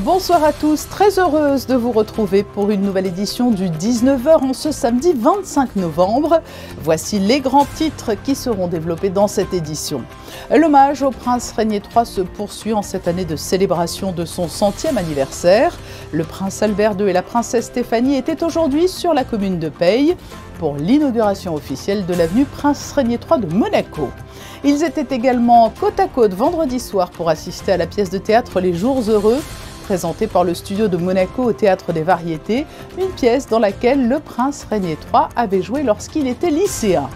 Bonsoir à tous, très heureuse de vous retrouver pour une nouvelle édition du 19h en ce samedi 25 novembre. Voici les grands titres qui seront développés dans cette édition. L'hommage au prince Régnier III se poursuit en cette année de célébration de son centième anniversaire. Le prince Albert II et la princesse Stéphanie étaient aujourd'hui sur la commune de Paye pour l'inauguration officielle de l'avenue Prince Régnier III de Monaco. Ils étaient également côte à côte vendredi soir pour assister à la pièce de théâtre Les Jours Heureux, présentée par le studio de Monaco au Théâtre des Variétés, une pièce dans laquelle le prince Régnier III avait joué lorsqu'il était lycéen.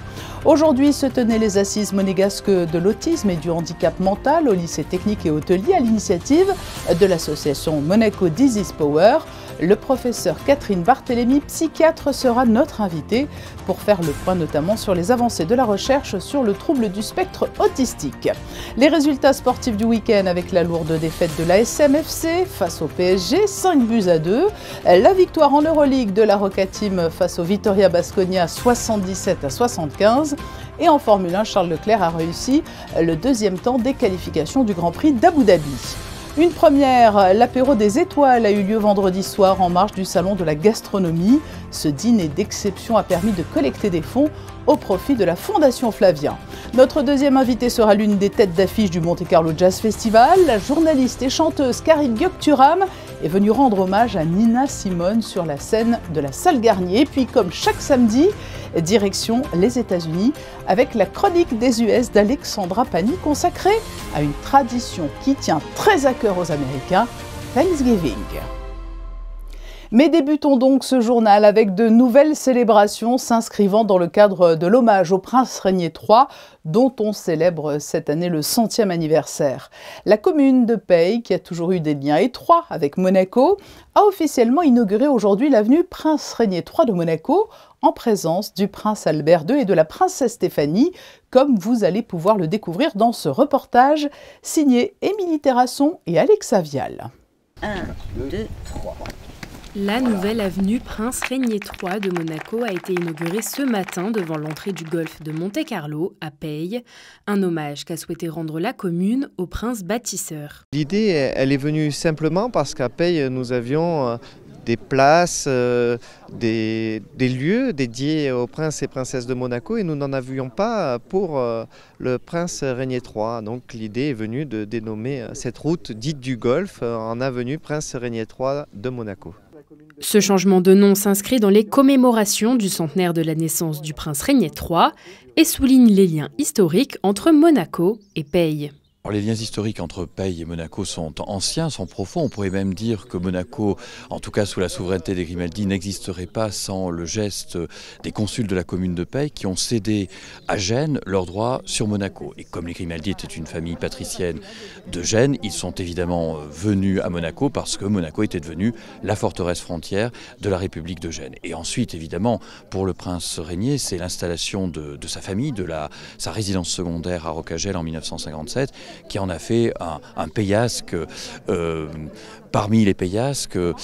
Aujourd'hui se tenaient les assises monégasques de l'autisme et du handicap mental au lycée technique et hôtelier à l'initiative de l'association Monaco Disease Power. Le professeur Catherine Barthélémy, psychiatre, sera notre invitée pour faire le point notamment sur les avancées de la recherche sur le trouble du spectre autistique. Les résultats sportifs du week-end avec la lourde défaite de la SMFC face au PSG, 5 buts à 2. La victoire en Euroleague de la Roca Team face au Vitoria Basconia, 77 à 75. Et en Formule 1, Charles Leclerc a réussi le deuxième temps des qualifications du Grand Prix d'Abu Dhabi. Une première, l'apéro des étoiles a eu lieu vendredi soir en marge du salon de la gastronomie. Ce dîner d'exception a permis de collecter des fonds au profit de la Fondation Flavien. Notre deuxième invitée sera l'une des têtes d'affiche du Monte Carlo Jazz Festival. La journaliste et chanteuse Karine Gökturam est venue rendre hommage à Nina Simone sur la scène de la salle Garnier. Puis, comme chaque samedi, direction les États-Unis avec la chronique des US d'Alexandra Pani consacrée à une tradition qui tient très à cœur aux Américains, Thanksgiving. Mais débutons donc ce journal avec de nouvelles célébrations s'inscrivant dans le cadre de l'hommage au prince Régnier III, dont on célèbre cette année le centième anniversaire. La commune de Paye, qui a toujours eu des liens étroits avec Monaco, a officiellement inauguré aujourd'hui l'avenue Prince Régnier III de Monaco en présence du prince Albert II et de la princesse Stéphanie, comme vous allez pouvoir le découvrir dans ce reportage signé Émilie Terrasson et Alexa Vial. 1, 2, 3. La nouvelle avenue Prince Régnier III de Monaco a été inaugurée ce matin devant l'entrée du golfe de Monte-Carlo à Paye, un hommage qu'a souhaité rendre la commune au prince bâtisseur. L'idée, elle est venue simplement parce qu'à Paye, nous avions euh, des places, euh, des, lieux dédiés aux princes et princesses de Monaco et nous n'en avions pas pour euh, le prince Régnier III. Donc l'idée est venue de dénommer cette route dite du Golfe en avenue Prince Régnier III de Monaco. Ce changement de nom s'inscrit dans les commémorations du centenaire de la naissance du prince Régnier III et souligne les liens historiques entre Monaco et Paye les liens historiques entre Paye et Monaco sont anciens, sont profonds. On pourrait même dire que Monaco, en tout cas sous la souveraineté des Grimaldi, n'existerait pas sans le geste des consuls de la commune de Paye qui ont cédé à Gênes leurs droits sur Monaco. Et comme les Grimaldi étaient une famille patricienne de Gênes, ils sont évidemment venus à Monaco parce que Monaco était devenu la forteresse frontière de la République de Gênes. Et ensuite, évidemment, pour le prince Régnier, c'est l'installation de, sa famille, de sa résidence secondaire à Rocagel en 1957 qui en a fait un, un payasque euh, parmi les payasques euh,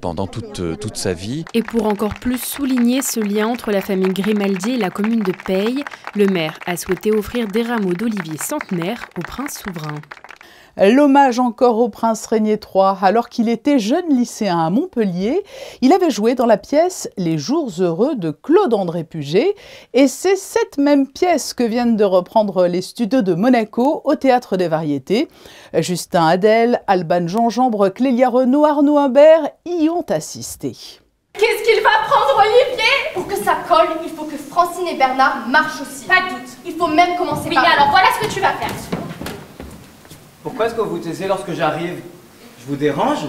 pendant toute, toute sa vie. Et pour encore plus souligner ce lien entre la famille Grimaldi et la commune de Paye, le maire a souhaité offrir des rameaux d'olivier centenaire au prince souverain. L'hommage encore au prince Régnier III, alors qu'il était jeune lycéen à Montpellier, il avait joué dans la pièce Les Jours heureux de Claude-André Puget, et c'est cette même pièce que viennent de reprendre les studios de Monaco au Théâtre des Variétés. Justin Adèle, Alban Jean-Jambre, Clélia Renaud, Arnaud Humbert y ont assisté. Qu'est-ce qu'il va prendre, Olivier? Pour que ça colle, il faut que Francine et Bernard marchent aussi. Pas de doute. Il faut même commencer par... Oui, alors voilà ce que tu vas faire. Pourquoi est-ce que vous taisez lorsque j'arrive? Je vous dérange?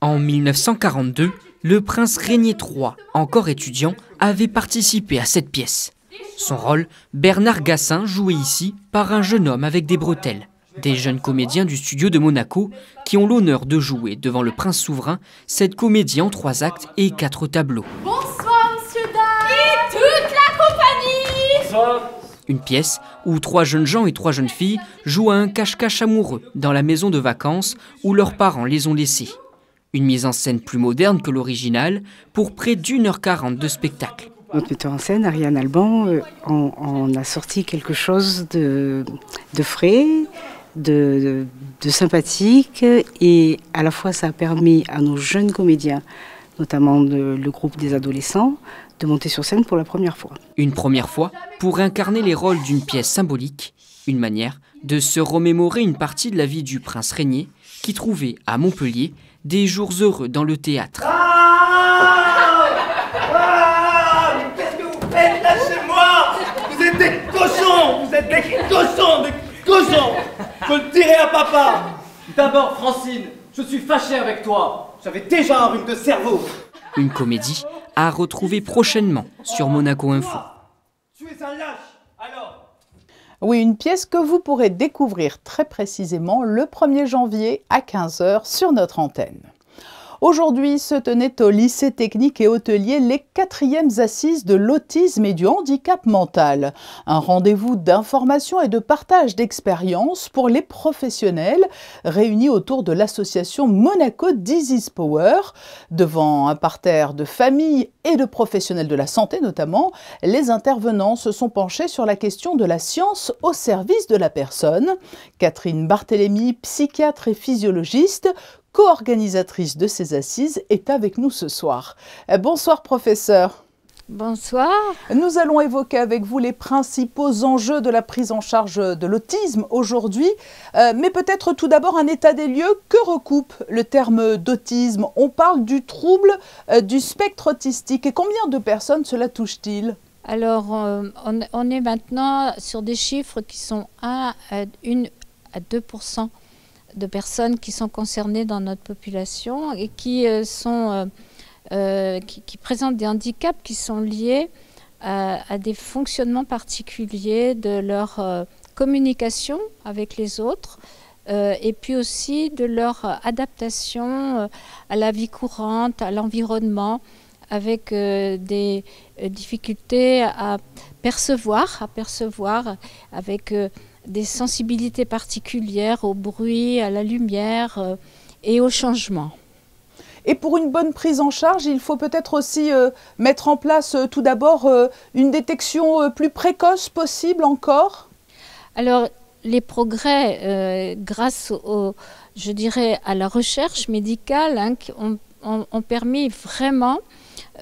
En 1942, le prince Régnier III, encore étudiant, avait participé à cette pièce. Son rôle, Bernard Gassin, joué ici par un jeune homme avec des bretelles. Des jeunes comédiens du studio de Monaco qui ont l'honneur de jouer devant le prince souverain cette comédie en trois actes et quatre tableaux. Bonsoir, monsieur Dard Et toute la compagnie Bonsoir une pièce où trois jeunes gens et trois jeunes filles jouent à un cache-cache amoureux dans la maison de vacances où leurs parents les ont laissés. Une mise en scène plus moderne que l'original pour près d'une heure quarante de spectacle. Notre metteur en scène, Ariane Alban, euh, en, a sorti quelque chose de, frais, de, sympathique et à la fois ça a permis à nos jeunes comédiens, notamment le groupe des adolescents, de monter sur scène pour la première fois. Une première fois pour incarner les rôles d'une pièce symbolique, une manière de se remémorer une partie de la vie du prince régné qui trouvait à Montpellier des jours heureux dans le théâtre. Ah, ah Qu'est-ce que vous faites Lâchez-moi Vous êtes des cochons Vous êtes des cochons Des cochons Faut le tirer à papa D'abord, Francine, je suis fâché avec toi. J'avais déjà un rhume de cerveau. Une comédie à retrouver prochainement sur Monaco Info. Oui, une pièce que vous pourrez découvrir très précisément le 1er janvier à 15h sur notre antenne. Aujourd'hui se tenaient au lycée technique et hôtelier les quatrièmes assises de l'autisme et du handicap mental. Un rendez-vous d'information et de partage d'expériences pour les professionnels réunis autour de l'association Monaco Disease Power. Devant un parterre de familles et de professionnels de la santé notamment, les intervenants se sont penchés sur la question de la science au service de la personne. Catherine Barthélémy, psychiatre et physiologiste, co-organisatrice de ces assises, est avec nous ce soir. Euh, bonsoir professeur. Bonsoir. Nous allons évoquer avec vous les principaux enjeux de la prise en charge de l'autisme aujourd'hui, euh, mais peut-être tout d'abord un état des lieux. Que recoupe le terme d'autisme? On parle du trouble euh, du spectre autistique et combien de personnes cela touche-t-il? Alors, on, est maintenant sur des chiffres qui sont 1 à 1 à 2 de personnes qui sont concernées dans notre population et qui, euh, sont, euh, euh, qui, présentent des handicaps qui sont liés à, des fonctionnements particuliers de leur communication avec les autres. et puis aussi de leur adaptation à la vie courante, à l'environnement, avec des difficultés à percevoir, à percevoir, avec des sensibilités particulières au bruit, à la lumière euh, et au changement. Et pour une bonne prise en charge, il faut peut-être aussi euh, mettre en place euh, tout d'abord une détection plus précoce possible encore Alors, les progrès, grâce au, je dirais, à la recherche médicale, hein, ont, permis vraiment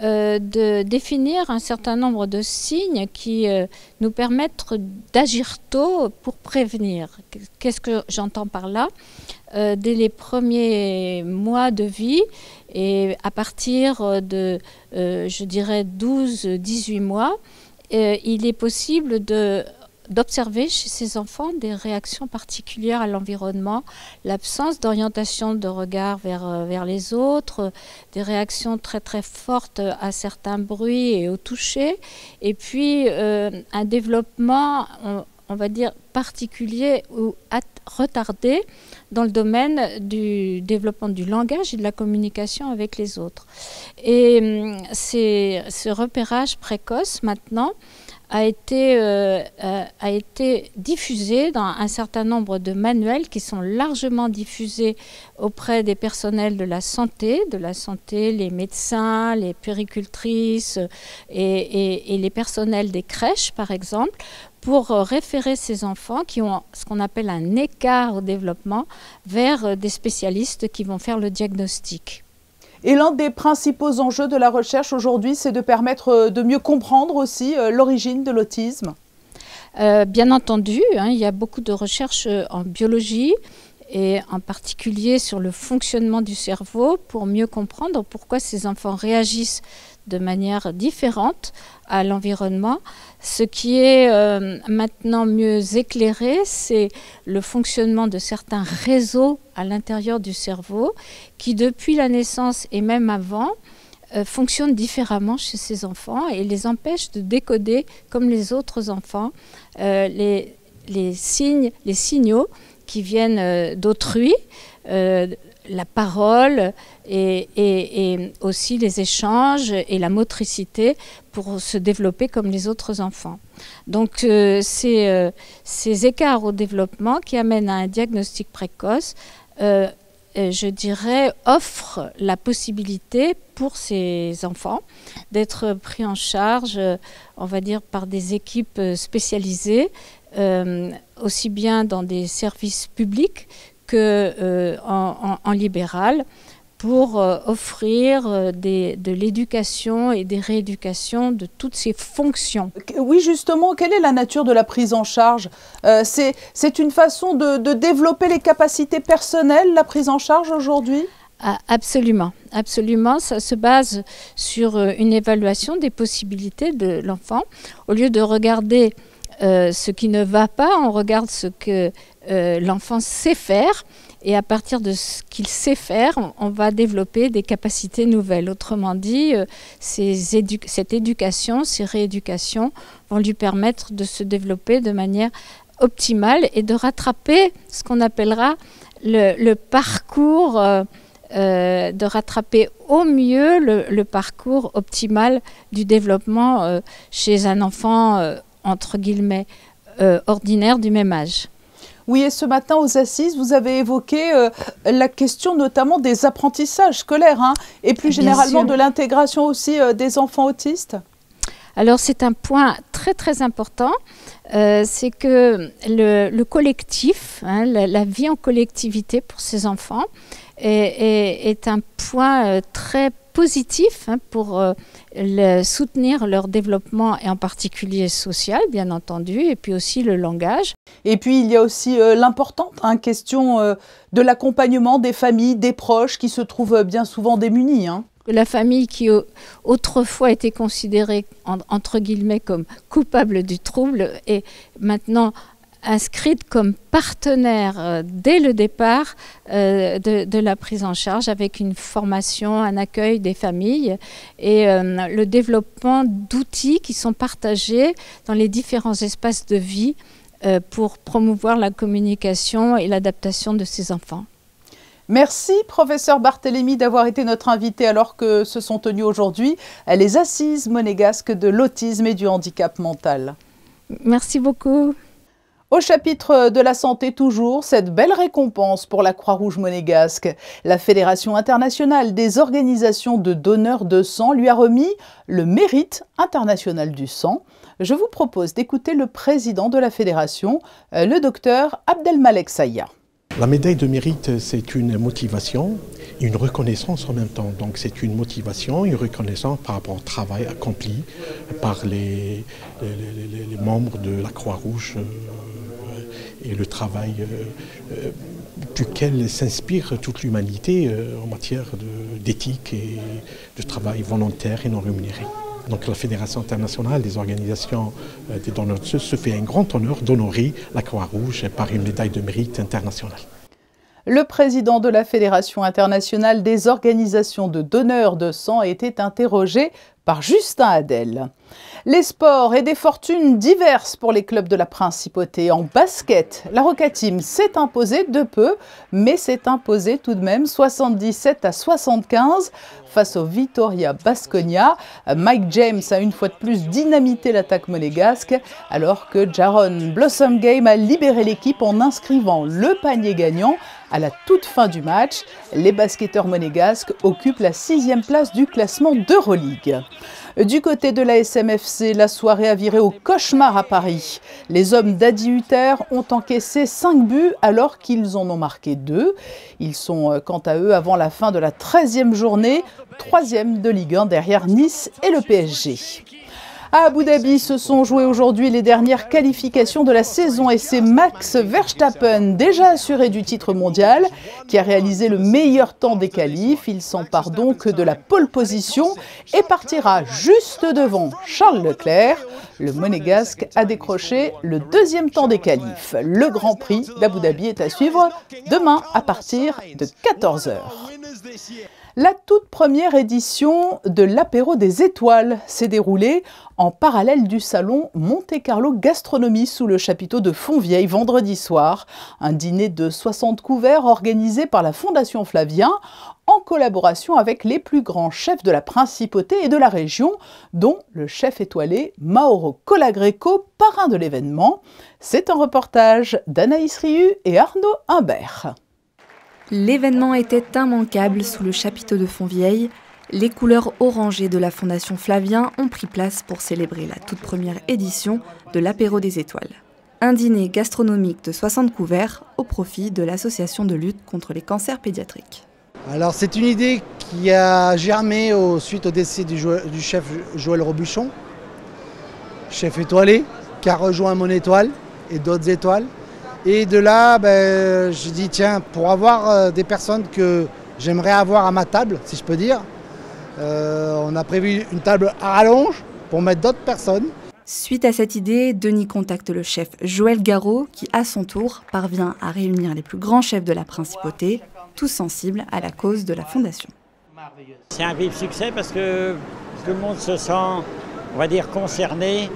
euh, de définir un certain nombre de signes qui euh, nous permettent d'agir tôt pour prévenir. Qu'est-ce que j'entends par là? Euh, Dès les premiers mois de vie et à partir de, je dirais, 12-18 mois, il est possible de d'observer chez ces enfants des réactions particulières à l'environnement, l'absence d'orientation de regard vers, euh, vers les autres, des réactions très très fortes à certains bruits et au toucher, et puis euh, un développement, on, va dire, particulier ou retardé dans le domaine du développement du langage et de la communication avec les autres. Et hum, ce repérage précoce maintenant a été, euh, euh, a été diffusé dans un certain nombre de manuels qui sont largement diffusés auprès des personnels de la santé, de la santé, les médecins, les péricultrices et, et les personnels des crèches, par exemple, pour référer ces enfants qui ont ce qu'on appelle un écart au développement vers des spécialistes qui vont faire le diagnostic. Et l'un des principaux enjeux de la recherche aujourd'hui, c'est de permettre euh, de mieux comprendre aussi euh, l'origine de l'autisme. Euh, bien entendu, hein, il y a beaucoup de recherches en biologie et en particulier sur le fonctionnement du cerveau pour mieux comprendre pourquoi ces enfants réagissent de manière différente à l'environnement. Ce qui est euh, maintenant mieux éclairé, c'est le fonctionnement de certains réseaux à l'intérieur du cerveau qui, depuis la naissance et même avant, euh, fonctionnent différemment chez ces enfants et les empêchent de décoder, comme les autres enfants, euh, les, les, signes, les signaux qui viennent d'autrui la parole et, aussi les échanges et la motricité pour se développer comme les autres enfants. Donc euh, euh, ces, écarts au développement qui amènent à un diagnostic précoce, euh, je dirais, offrent la possibilité pour ces enfants d'être pris en charge, on va dire, par des équipes spécialisées aussi bien dans des services publics que en, libéral pour offrir de l'éducation et des rééducations de toutes ces fonctions. Oui, justement, quelle est la nature de la prise en charge? C'est une façon de développer les capacités personnelles, la prise en charge aujourd'hui? Ah, absolument, absolument. Ça se base sur euh, une évaluation des possibilités de l'enfant. Au lieu de regarder euh, ce qui ne va pas, on regarde ce que euh, l'enfant sait faire. Et à partir de ce qu'il sait faire, on, va développer des capacités nouvelles. Autrement dit, cette éducation, ces rééducations vont lui permettre de se développer de manière optimale et de rattraper ce qu'on appellera le, parcours. Euh, de rattraper au mieux le, parcours optimal du développement euh, chez un enfant, euh, entre guillemets, ordinaire du même âge. Oui, et ce matin aux assises, vous avez évoqué la question notamment des apprentissages scolaires hein, et plus généralement de l'intégration aussi des enfants autistes. Alors c'est un point très très important, c'est que le, collectif, hein, la, vie en collectivité pour ces enfants, est, un point euh, très positif hein, pour euh, soutenir leur développement et en particulier social, bien entendu, et puis aussi le langage. Et puis il y a aussi euh, l'importante hein, question de l'accompagnement des familles, des proches qui se trouvent bien souvent démunis. Hein. La famille qui autrefois était considérée entre guillemets comme coupable du trouble est maintenant inscrite comme partenaire euh, dès le départ euh, de, la prise en charge avec une formation, un accueil des familles et euh, le développement d'outils qui sont partagés dans les différents espaces de vie pour promouvoir la communication et l'adaptation de ces enfants. Merci, professeur Barthélémy, d'avoir été notre invité alors que se sont tenues aujourd'hui les assises monégasques de l'autisme et du handicap mental. Merci beaucoup. Au chapitre de la santé toujours, cette belle récompense pour la Croix-Rouge monégasque. La Fédération internationale des organisations de donneurs de sang lui a remis le mérite international du sang. Je vous propose d'écouter le président de la fédération, le docteur Abdelmalek Saya. La médaille de mérite, c'est une motivation, une reconnaissance en même temps. Donc c'est une motivation, une reconnaissance par rapport au travail accompli par les, membres de la Croix-Rouge et le travail euh, euh, duquel s'inspire toute l'humanité euh, en matière d'éthique et de travail volontaire et non rémunéré. Donc la Fédération internationale des organisations des donneurs se fait un grand honneur d'honorer la Croix-Rouge par une médaille de mérite internationale. Le président de la Fédération internationale des organisations de donneurs de sang était interrogé par Justin Adel. Les sports et des fortunes diverses pour les clubs de la principauté. En basket, la Roca Team s'est imposée de peu, mais s'est imposée tout de même 77 à 75 face au Vitoria Basconia. Mike James a une fois de plus dynamité l'attaque monégasque, alors que Jaron Blossom Game a libéré l'équipe en inscrivant le panier gagnant à la toute fin du match. Les basketteurs monégasques occupent la sixième place du classement d'Euroleague. Du côté de la SMFC, la soirée a viré au cauchemar à Paris. Les hommes d'Adi Hutter ont encaissé 5 buts alors qu'ils en ont marqué 2. Ils sont euh, quant à eux avant la fin de la 13e journée, troisième de Ligue 1 derrière Nice et le PSG. À Abu Dhabi se sont jouées aujourd'hui les dernières qualifications de la saison et c'est Max Verstappen, déjà assuré du titre mondial, qui a réalisé le meilleur temps des qualifs. Il s'empare donc de la pole position et partira juste devant Charles Leclerc. Le monégasque a décroché le deuxième temps des qualifs. Le Grand Prix d'Abu Dhabi est à suivre demain à partir de 14h. La toute première édition de l'apéro des étoiles s'est déroulée en parallèle du salon Monte Carlo Gastronomie sous le chapiteau de Fontvieille vendredi soir. Un dîner de 60 couverts organisé par la Fondation Flavien en collaboration avec les plus grands chefs de la principauté et de la région, dont le chef étoilé Mauro Colagreco, parrain de l'événement. C'est un reportage d'Anaïs Riu et Arnaud Humbert. L'événement était immanquable sous le chapiteau de Fontvieille. Les couleurs orangées de la Fondation Flavien ont pris place pour célébrer la toute première édition de l'Apéro des Étoiles. Un dîner gastronomique de 60 couverts au profit de l'association de lutte contre les cancers pédiatriques. Alors c'est une idée qui a germé suite au décès du chef Joël Robuchon, chef étoilé, qui a rejoint mon étoile et d'autres étoiles. Et de là, ben, je dis tiens, pour avoir euh, des personnes que j'aimerais avoir à ma table, si je peux dire, euh, on a prévu une table à rallonge pour mettre d'autres personnes. Suite à cette idée, Denis contacte le chef Joël Garot, qui à son tour parvient à réunir les plus grands chefs de la principauté, tous sensibles à la cause de la fondation. C'est un vif succès parce que tout le monde se sent, on va dire, concerné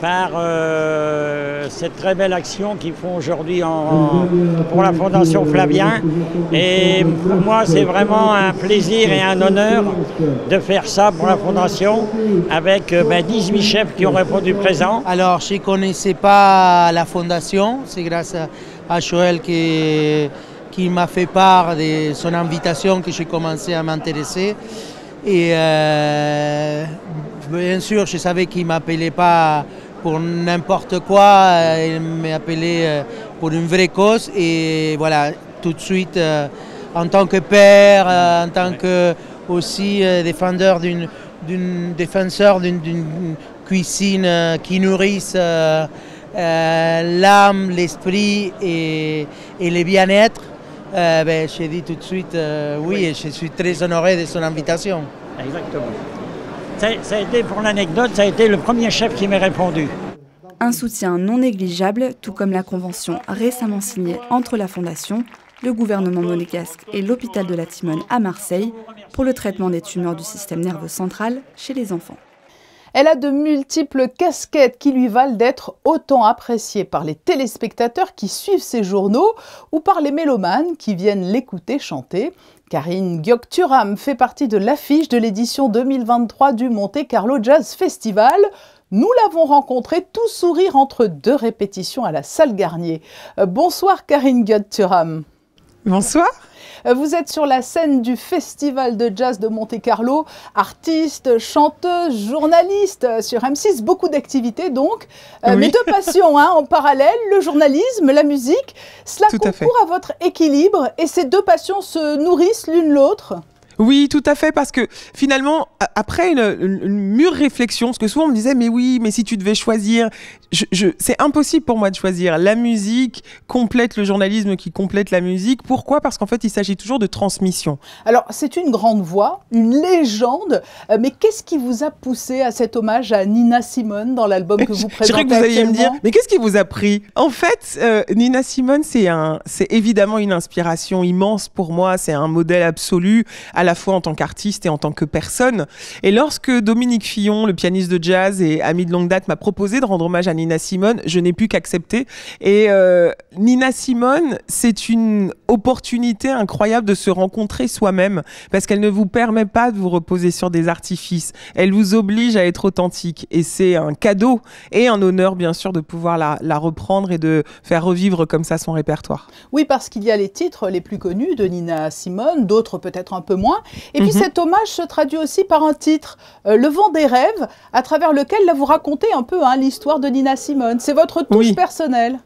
par euh, cette très belle action qu'ils font aujourd'hui pour la Fondation Flavien. Et pour moi, c'est vraiment un plaisir et un honneur de faire ça pour la Fondation avec euh, ben, 18 chefs qui ont répondu présent. Alors, je ne connaissais pas la Fondation, c'est grâce à Joël qui, qui m'a fait part de son invitation que j'ai commencé à m'intéresser. Et euh, bien sûr, je savais qu'il ne m'appelait pas pour n'importe quoi. Euh, il m'a appelé euh, pour une vraie cause et voilà, tout de suite, euh, en tant que père, en tant que aussi défenseur d'une défenseur d'une cuisine qui nourrisse l'âme, l'esprit et, et le bien-être, ben, j'ai dit tout de suite oui et je suis très honoré de son invitation. Exactement. Ça, a été, pour l'anecdote, ça a été le premier chef qui m'est répondu. Un soutien non négligeable, tout comme la convention récemment signée entre la Fondation, le gouvernement monégasque et l'hôpital de la Timone à Marseille pour le traitement des tumeurs du système nerveux central chez les enfants. Elle a de multiples casquettes qui lui valent d'être autant appréciée par les téléspectateurs qui suivent ses journaux ou par les mélomanes qui viennent l'écouter chanter. Karine Gyokturam fait partie de l'affiche de l'édition 2023 du Monte Carlo Jazz Festival. Nous l'avons rencontrée tout sourire entre deux répétitions à la salle Garnier. Euh, bonsoir Karine Gyokturam. Bonsoir. Euh, vous êtes sur la scène du Festival de jazz de Monte-Carlo, artiste, chanteuse, journaliste euh, sur M6, beaucoup d'activités donc. Euh, mes deux passions hein, en parallèle, le journalisme, la musique, cela concourt à votre équilibre et ces deux passions se nourrissent l'une l'autre oui, tout à fait, parce que finalement, après une, mûre réflexion, parce que souvent on me disait, mais oui, mais si tu devais choisir, je, c'est impossible pour moi de choisir. La musique complète le journalisme qui complète la musique. Pourquoi? Parce qu'en fait, il s'agit toujours de transmission. Alors, c'est une grande voix, une légende, euh, mais qu'est-ce qui vous a poussé à cet hommage à Nina Simone dans l'album que vous présentez Je que vous alliez me dire, mais qu'est-ce qui vous a pris? En fait, euh, Nina Simone, c'est évidemment une inspiration immense pour moi. C'est un modèle absolu. À la la fois en tant qu'artiste et en tant que personne. Et lorsque Dominique Fillon, le pianiste de jazz et ami de longue date, m'a proposé de rendre hommage à Nina Simone, je n'ai pu qu'accepter. Et euh, Nina Simone, c'est une opportunité incroyable de se rencontrer soi-même parce qu'elle ne vous permet pas de vous reposer sur des artifices. Elle vous oblige à être authentique et c'est un cadeau et un honneur bien sûr de pouvoir la, la reprendre et de faire revivre comme ça son répertoire. Oui, parce qu'il y a les titres les plus connus de Nina Simone, d'autres peut-être un peu moins. Et puis mhm. cet hommage se traduit aussi par un titre, euh, Le vent des rêves, à travers lequel là, vous racontez un peu hein, l'histoire de Nina Simone. C'est votre touche personnelle.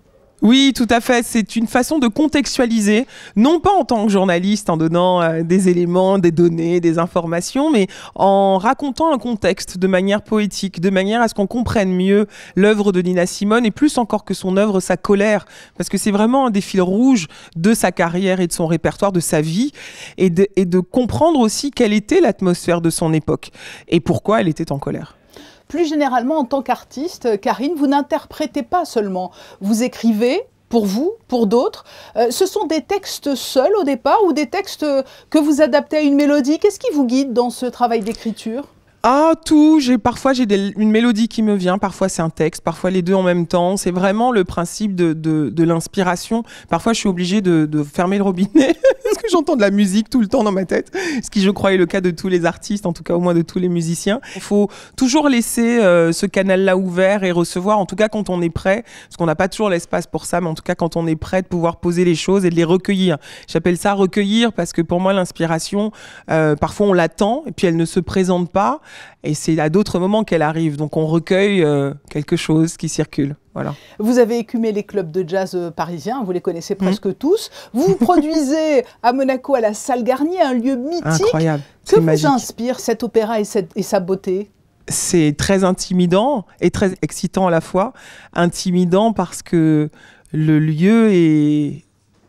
Oui, tout à fait. C'est une façon de contextualiser, non pas en tant que journaliste, en donnant euh, des éléments, des données, des informations, mais en racontant un contexte de manière poétique, de manière à ce qu'on comprenne mieux l'œuvre de Nina Simone et plus encore que son œuvre, sa colère, parce que c'est vraiment un des fils rouges de sa carrière et de son répertoire, de sa vie, et de, et de comprendre aussi quelle était l'atmosphère de son époque et pourquoi elle était en colère. Plus généralement, en tant qu'artiste, Karine, vous n'interprétez pas seulement, vous écrivez, pour vous, pour d'autres. Euh, ce sont des textes seuls au départ ou des textes que vous adaptez à une mélodie. Qu'est-ce qui vous guide dans ce travail d'écriture? Ah, tout. J'ai parfois j'ai une mélodie qui me vient, parfois c'est un texte, parfois les deux en même temps. C'est vraiment le principe de, de, l'inspiration. Parfois, je suis obligée de, de fermer le robinet parce que j'entends de la musique tout le temps dans ma tête, ce qui je crois est le cas de tous les artistes, en tout cas au moins de tous les musiciens. Il faut toujours laisser euh, ce canal-là ouvert et recevoir, en tout cas quand on est prêt, parce qu'on n'a pas toujours l'espace pour ça, mais en tout cas quand on est prêt de pouvoir poser les choses et de les recueillir. J'appelle ça recueillir parce que pour moi l'inspiration, euh, parfois on l'attend et puis elle ne se présente pas et c'est à d'autres moments qu'elle arrive. Donc on recueille euh, quelque chose qui circule. Voilà. Vous avez écumé les clubs de jazz euh, parisiens, vous les connaissez Mmh. presque tous. Vous produisez à Monaco à la Salle Garnier, un lieu mythique. Incroyable. Que vous magique. inspire cet opéra et, cette- et sa beauté? C'est très intimidant et très excitant à la fois. Intimidant parce que le lieu est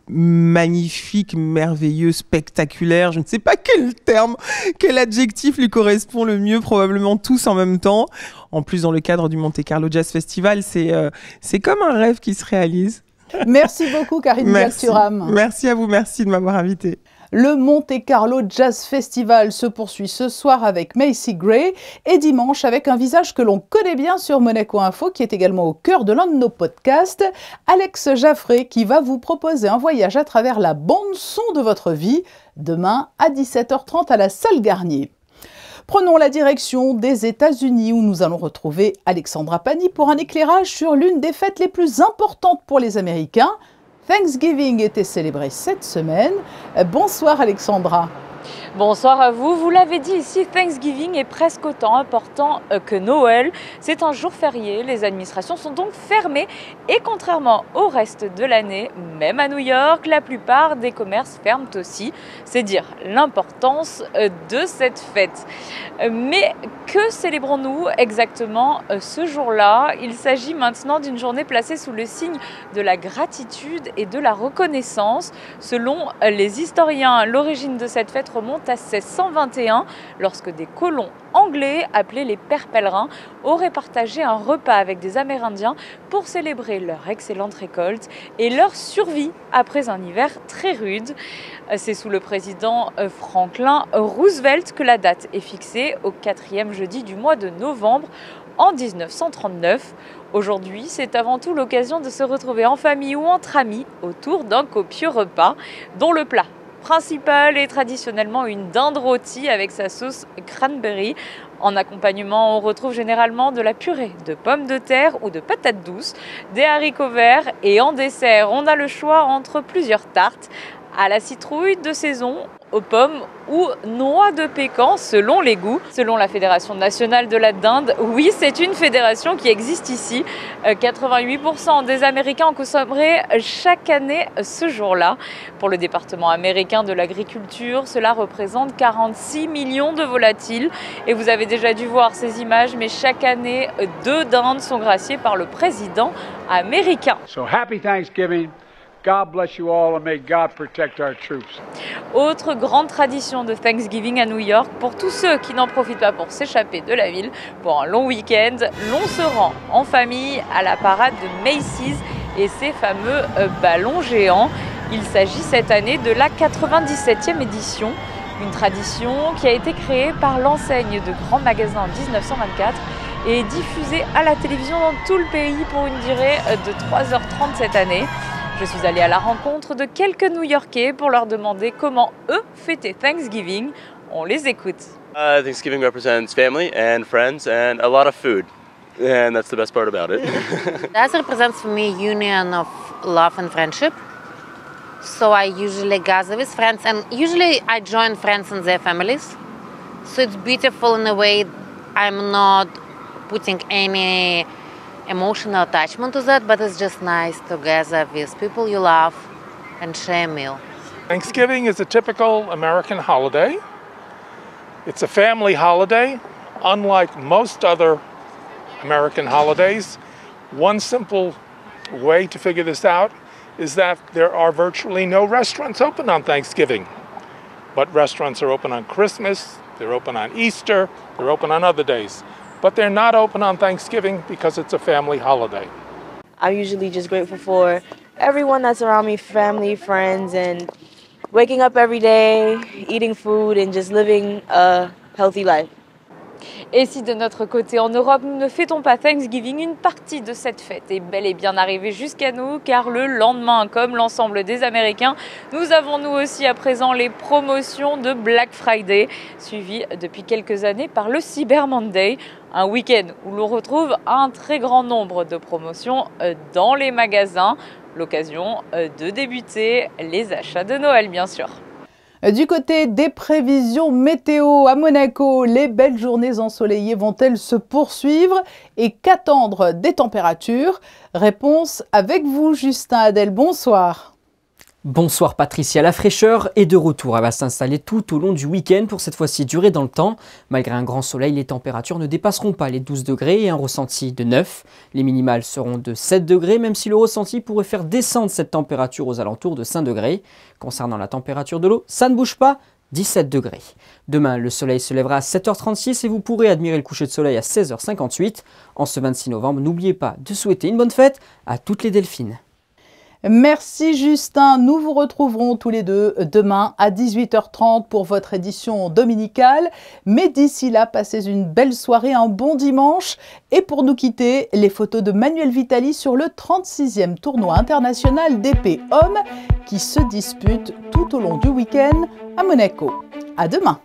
magnifique, merveilleux, spectaculaire. Je ne sais pas quel terme, quel adjectif lui correspond le mieux, probablement tous en même temps. En plus, dans le cadre du Monte Carlo Jazz Festival, c'est euh, c'est comme un rêve qui se réalise. Merci beaucoup, Karine Merci. Merci à vous, merci de m'avoir invité. Le Monte Carlo Jazz Festival se poursuit ce soir avec Macy Gray et dimanche avec un visage que l'on connaît bien sur Monaco Info qui est également au cœur de l'un de nos podcasts, Alex Jaffré qui va vous proposer un voyage à travers la bande son de votre vie demain à 17h30 à la salle Garnier. Prenons la direction des États-Unis où nous allons retrouver Alexandra Pani pour un éclairage sur l'une des fêtes les plus importantes pour les Américains. Thanksgiving était célébré cette semaine. Euh, Bonsoir Alexandra. Bonsoir à vous. Vous l'avez dit ici, Thanksgiving est presque autant important euh, que Noël. C'est un jour férié. Les administrations sont donc fermées. Et contrairement au reste de l'année, même à New York, la plupart des commerces ferment aussi. C'est dire l'importance euh, de cette fête. Euh, Mais que célébrons-nous exactement ce jour-là? Il s'agit maintenant d'une journée placée sous le signe de la gratitude et de la reconnaissance. Selon les historiens, l'origine de cette fête remonte à 1621, lorsque des colons anglais, appelés les pères pèlerins, auraient partagé un repas avec des Amérindiens pour célébrer leur excellente récolte et leur survie après un hiver très rude. C'est sous le président euh, Franklin Roosevelt que la date est fixée au quatrième jeudi du mois de novembre en 1939. Aujourd'hui, c'est avant tout l'occasion de se retrouver en famille ou entre amis autour d'un copieux repas dont le plat principal est traditionnellement une dinde rôtie avec sa sauce cranberry. En accompagnement, on retrouve généralement de la purée de pommes de terre ou de patates douces, des haricots verts et en dessert, on a le choix entre plusieurs tartes à la citrouille de saison, aux pommes ou noix de pécan selon les goûts. Selon la Fédération nationale de la dinde, oui, c'est une fédération qui existe ici. Euh, 88% des Américains en consommeraient chaque année ce jour-là. Pour le département américain de l'agriculture, cela représente 46 millions de volatiles. Et vous avez déjà dû voir ces images, mais chaque année, deux dindes sont graciées par le président américain. So happy Thanksgiving. God bless you all and may God protect our troops. Autre grande tradition de Thanksgiving à New York, pour tous ceux qui n'en profitent pas pour s'échapper de la ville, pour un long week-end, l'on se rend en famille à la parade de Macy's et ses fameux euh, ballons géants. Il s'agit cette année de la 97e édition, une tradition qui a été créée par l'enseigne de grands magasins en 1924 et diffusée à la télévision dans tout le pays pour une durée euh, de 3h30 cette année. Je suis allée à la rencontre de quelques New-Yorkais pour leur demander comment eux fêtaient Thanksgiving. On les écoute. Uh, Thanksgiving represents family and friends and a lot of food. And that's the best part about it. That represents for me union of love and friendship. So I usually gather with friends and usually I join friends and their families. So it's beautiful in a way I'm not putting any emotional attachment to that, but it's just nice to gather with people you love and share a meal. Thanksgiving is a typical American holiday. It's a family holiday, unlike most other American holidays. One simple way to figure this out is that there are virtually no restaurants open on Thanksgiving. But restaurants are open on Christmas, they're open on Easter, they're open on other days. But they're not open on Thanksgiving because it's a family holiday. I'm usually just grateful for everyone that's around me family, friends, and waking up every day, eating food, and just living a healthy life. Et si de notre côté en Europe nous ne fêtons pas Thanksgiving, une partie de cette fête est bel et bien arrivée jusqu'à nous car le lendemain, comme l'ensemble des Américains, nous avons nous aussi à présent les promotions de Black Friday, suivies depuis quelques années par le Cyber Monday, un week-end où l'on retrouve un très grand nombre de promotions euh, dans les magasins, l'occasion euh, de débuter les achats de Noël bien sûr. Du côté des prévisions météo à Monaco, les belles journées ensoleillées vont-elles se poursuivre et qu'attendre des températures? Réponse avec vous, Justin Adel. Bonsoir. Bonsoir Patricia, la fraîcheur est de retour. Elle va s'installer tout au long du week-end pour cette fois-ci durer dans le temps. Malgré un grand soleil, les températures ne dépasseront pas les 12 degrés et un ressenti de 9. Les minimales seront de 7 degrés, même si le ressenti pourrait faire descendre cette température aux alentours de 5 degrés. Concernant la température de l'eau, ça ne bouge pas, 17 degrés. Demain, le soleil se lèvera à 7h36 et vous pourrez admirer le coucher de soleil à 16h58. En ce 26 novembre, n'oubliez pas de souhaiter une bonne fête à toutes les delphines. Merci Justin, nous vous retrouverons tous les deux demain à 18h30 pour votre édition dominicale. Mais d'ici là, passez une belle soirée, un bon dimanche. Et pour nous quitter, les photos de Manuel Vitali sur le 36e tournoi international d'épée homme qui se dispute tout au long du week-end à Monaco. À demain